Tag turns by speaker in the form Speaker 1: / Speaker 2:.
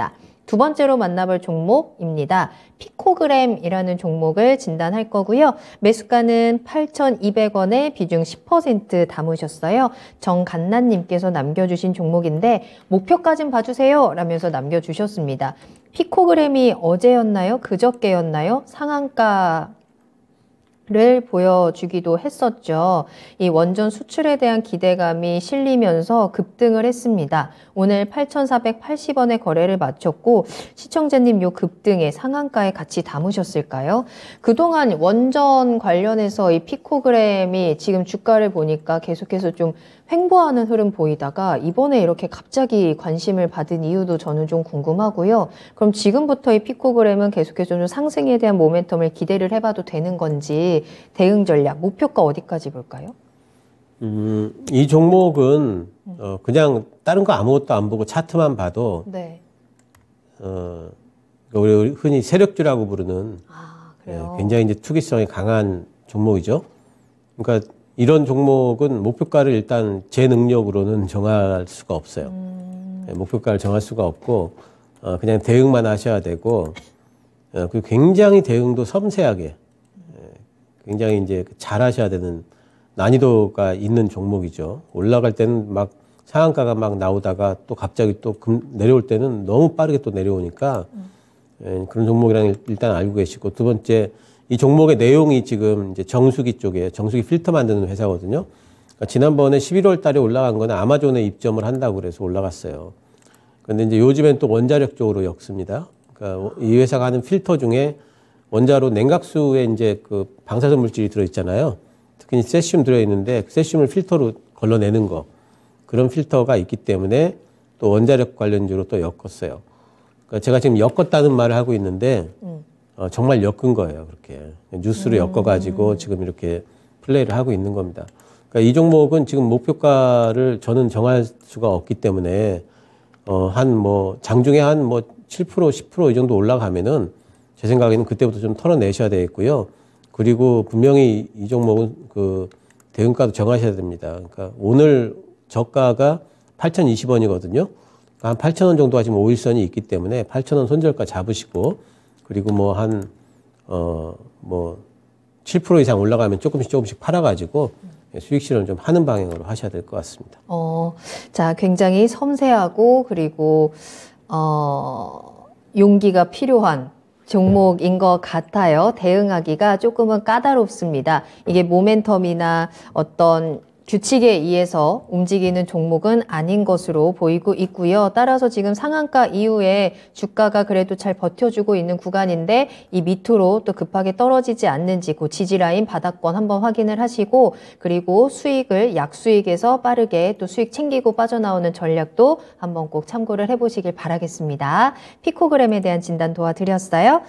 Speaker 1: 되겠습니다. 두 번째로 만나볼 종목입니다. 피코그램이라는 종목을 진단할 거고요. 매수가는 8,200원에 비중 10% 담으셨어요. 정간나님께서 남겨주신 종목인데 목표까진 봐주세요 라면서 남겨주셨습니다. 피코그램이 어제였나요? 그저께였나요? 상한가 를 보여주기도 했었죠. 이 원전 수출에 대한 기대감이 실리면서 급등을 했습니다. 오늘 8,480원의 거래를 마쳤고 시청자님 요 급등의 상한가에 같이 담으셨을까요? 그동안 원전 관련해서 이 피코그램이 지금 주가를 보니까 계속해서 좀 횡보하는 흐름 보이다가 이번에 이렇게 갑자기 관심을 받은 이유도 저는 좀 궁금하고요. 그럼 지금부터 이 피코그램은 계속해서 좀 상승에 대한 모멘텀을 기대를 해봐도 되는 건지 대응 전략, 목표가 어디까지 볼까요?
Speaker 2: 음, 이 종목은 어, 그냥 다른 거 아무것도 안 보고 차트만 봐도
Speaker 1: 네.
Speaker 2: 어, 우리 흔히 세력주라고 부르는
Speaker 1: 아,
Speaker 2: 예. 굉장히 이제 투기성이 강한 종목이죠. 그러니까 이런 종목은 목표가를 일단 제 능력으로는 정할 수가 없어요.
Speaker 1: 음,
Speaker 2: 예, 목표가를 정할 수가 없고 어, 그냥 대응만 하셔야 되고 어, 그리고 굉장히 대응도 섬세하게 예, 굉장히 이제 잘 하셔야 되는 난이도가 있는 종목이죠. 올라갈 때는 막 상한가가 막 나오다가 또 갑자기 또 금, 내려올 때는 너무 빠르게 또 내려오니까 예, 그런 종목이랑 일단 알고 계시고 두 번째 이 종목의 내용이 지금 이제 정수기 쪽에 정수기 필터 만드는 회사거든요. 그러니까 지난번에 11월 달에 올라간 거는 아마존에 입점을 한다고 그래서 올라갔어요. 근데 이제 요즘엔 또 원자력 쪽으로 엮습니다. 그러니까 이 회사가 하는 필터 중에 원자로 냉각수에 이제 그 방사선 물질이 들어있잖아요. 특히 세슘 들어있는데 그 세슘을 필터로 걸러내는 거. 그런 필터가 있기 때문에 또 원자력 관련주로 또 엮었어요. 그러니까 제가 지금 엮었다는 말을 하고 있는데
Speaker 1: 음.
Speaker 2: 어, 정말 엮은 거예요. 그렇게 뉴스로 엮어가지고 지금 이렇게 플레이를 하고 있는 겁니다. 그러니까 이 종목은 지금 목표가를 저는 정할 수가 없기 때문에 어, 한 뭐 장중에 한 뭐 7% 10%이 정도 올라가면은 제 생각에는 그때부터 좀 털어내셔야 되겠고요. 그리고 분명히 이 종목은 그 대응가도 정하셔야 됩니다. 그러니까 오늘 저가가 8,020원이거든요. 한 8,000원 정도가 지금 5일선이 있기 때문에 8,000원 손절가 잡으시고 그리고 뭐 한, 어, 뭐, 7% 이상 올라가면 조금씩 조금씩 팔아가지고 수익 실현 좀 하는 방향으로 하셔야 될 것 같습니다.
Speaker 1: 어, 자, 굉장히 섬세하고 그리고 어, 용기가 필요한 종목인 것 같아요. 대응하기가 조금은 까다롭습니다. 이게 모멘텀이나 어떤 규칙에 의해서 움직이는 종목은 아닌 것으로 보이고 있고요. 따라서 지금 상한가 이후에 주가가 그래도 잘 버텨주고 있는 구간인데 이 밑으로 또 급하게 떨어지지 않는지 그 지지라인 바닥권 한번 확인을 하시고 그리고 수익을 약수익에서 빠르게 또 수익 챙기고 빠져나오는 전략도 한번 꼭 참고를 해보시길 바라겠습니다. 피코그램에 대한 진단 도와드렸어요.